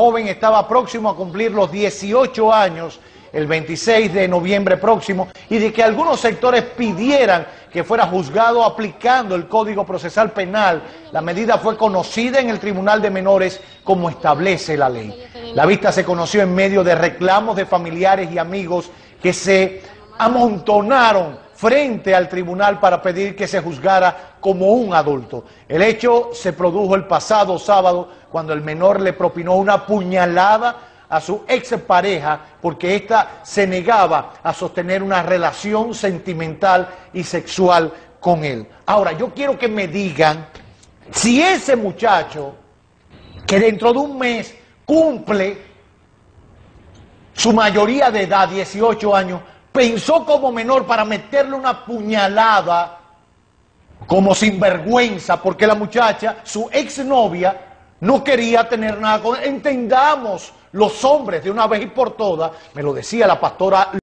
joven estaba próximo a cumplir los 18 años el 26 de noviembre próximo y de que algunos sectores pidieran que fuera juzgado aplicando el Código Procesal Penal. La medida fue conocida en el Tribunal de Menores como establece la ley. La vista se conoció en medio de reclamos de familiares y amigos que se amontonaron frente al tribunal para pedir que se juzgara como un adulto. El hecho se produjo el pasado sábado cuando el menor le propinó una puñalada a su expareja porque ésta se negaba a sostener una relación sentimental y sexual con él. Ahora, yo quiero que me digan si ese muchacho que dentro de un mes cumple su mayoría de edad, 18 años, pensó como menor para meterle una puñalada como sinvergüenza, porque la muchacha, su exnovia, no quería tener nada con él. Entendamos los hombres de una vez y por todas, me lo decía la pastora